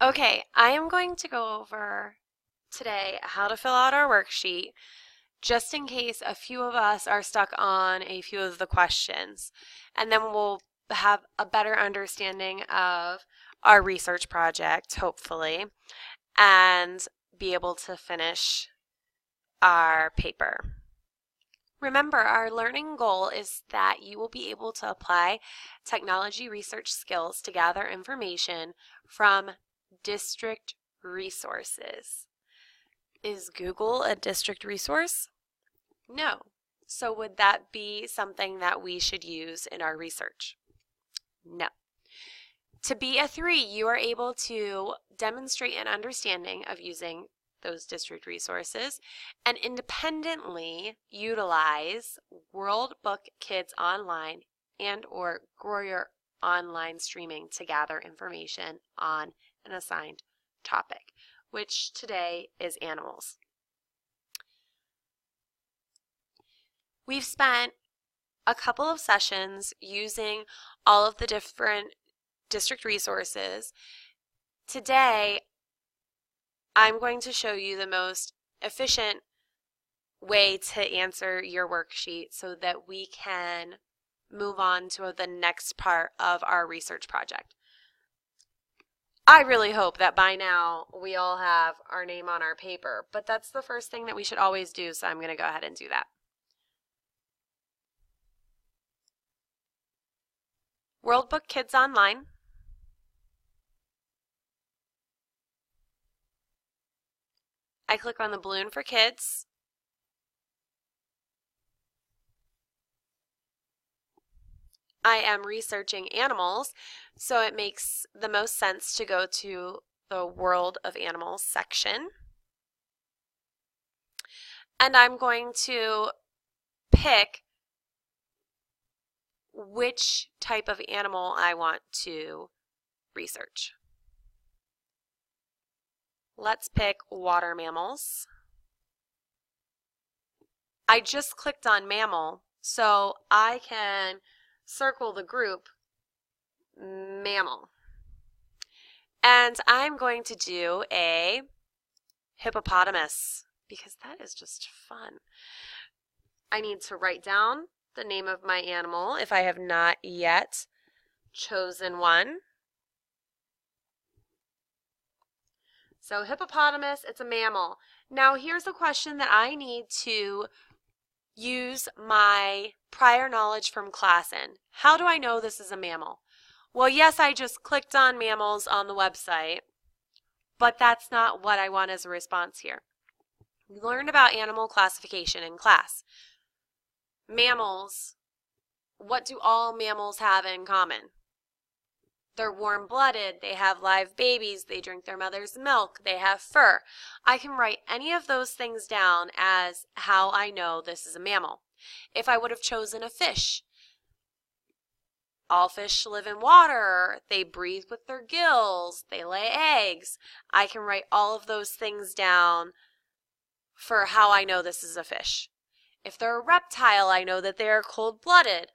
Okay, I am going to go over today how to fill out our worksheet just in case a few of us are stuck on a few of the questions. And then we'll have a better understanding of our research project, hopefully, and be able to finish our paper. Remember, our learning goal is that you will be able to apply technology research skills to gather information from district resources. Is Google a district resource? No. So would that be something that we should use in our research? No. To be a three, you are able to demonstrate an understanding of using those district resources and independently utilize World Book Kids Online and or Grolier online streaming to gather information on an assigned topic, which today is animals. We've spent a couple of sessions using all of the different district resources. Today, I'm going to show you the most efficient way to answer your worksheet so that we can move on to the next part of our research project. I really hope that by now we all have our name on our paper, but that's the first thing that we should always do, so I'm going to go ahead and do that. World Book Kids Online. I click on the balloon for kids. I am researching animals, so it makes the most sense to go to the World of Animals section. And I'm going to pick which type of animal I want to research. Let's pick water mammals. I just clicked on mammal, so I can circle the group mammal. And I'm going to do a hippopotamus because that is just fun. I need to write down the name of my animal if I have not yet chosen one. So hippopotamus, it's a mammal. Now here's a question that I need to use my prior knowledge from class in. How do I know this is a mammal? Well, yes, I just clicked on mammals on the website, but that's not what I want as a response here. We learned about animal classification in class. Mammals, what do all mammals have in common? They're warm blooded, they have live babies, they drink their mother's milk, they have fur. I can write any of those things down as how I know this is a mammal. If I would have chosen a fish, all fish live in water, they breathe with their gills, they lay eggs. I can write all of those things down for how I know this is a fish. If they're a reptile, I know that they are cold blooded.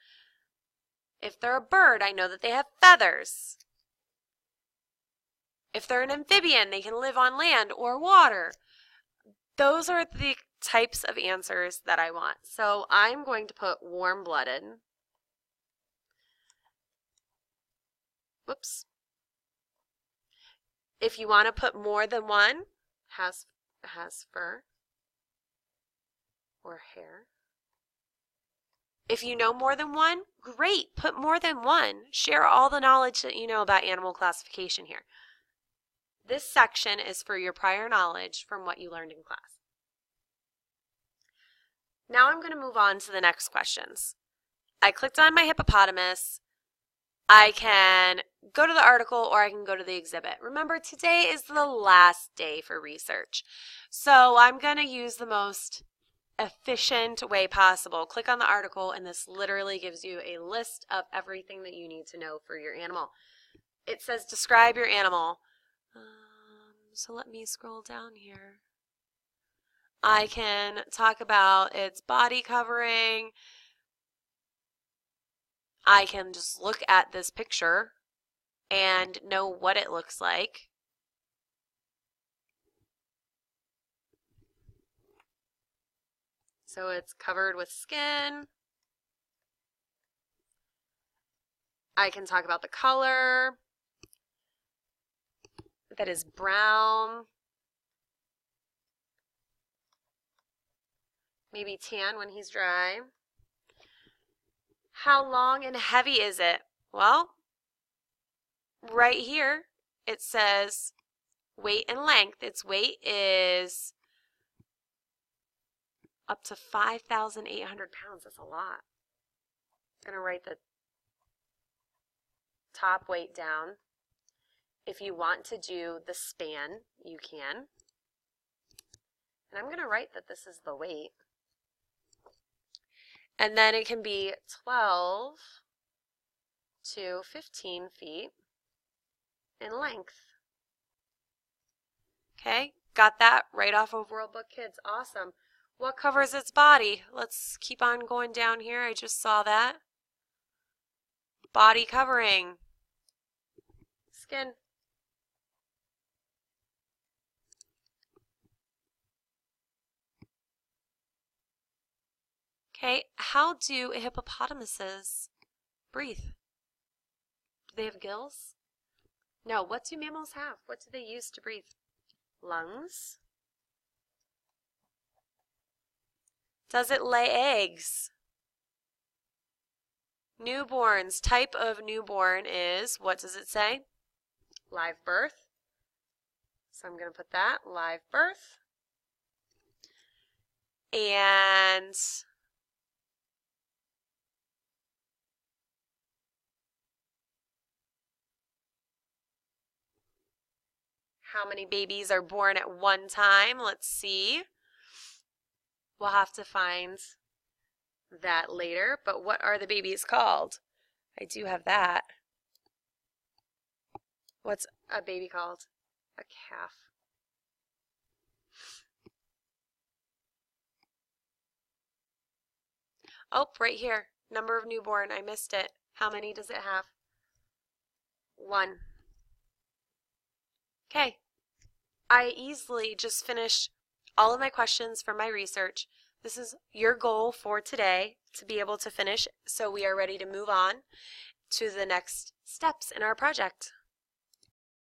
If they're a bird, I know that they have feathers. If they're an amphibian, they can live on land or water. Those are the types of answers that I want. So I'm going to put warm-blooded. Whoops. If you want to put more than one, has, has fur or hair. If you know more than one, great, put more than one. Share all the knowledge that you know about animal classification here. This section is for your prior knowledge from what you learned in class. Now I'm going to move on to the next questions. I clicked on my hippopotamus. I can go to the article or I can go to the exhibit. Remember, today is the last day for research. So I'm going to use the most efficient way possible. Click on the article and this literally gives you a list of everything that you need to know for your animal. It says describe your animal. Um, so let me scroll down here. I can talk about its body covering. I can just look at this picture and know what it looks like. So it's covered with skin. I can talk about the color. That is brown. Maybe tan when he's dry. How long and heavy is it? Well, right here it says weight and length. Its weight is up to 5,800 pounds. That's a lot. I'm going to write the top weight down. If you want to do the span, you can. And I'm going to write that this is the weight. And then it can be 12 to 15 feet in length. Okay, got that right off of World Book Kids. Awesome. What covers its body? Let's keep on going down here. I just saw that. Body covering. Skin. Okay, how do hippopotamuses breathe? Do they have gills? No, what do mammals have? What do they use to breathe? Lungs. Does it lay eggs? Newborns. Type of newborn is, what does it say? Live birth. So I'm going to put that, live birth. And how many babies are born at one time. Let's see. We'll have to find that later, but what are the babies called? I do have that. What's a baby called? A calf. Oh, right here. Number of newborn. I missed it. How many does it have? One. Okay. I easily just finished all of my questions from my research. This is your goal for today to be able to finish so we are ready to move on to the next steps in our project.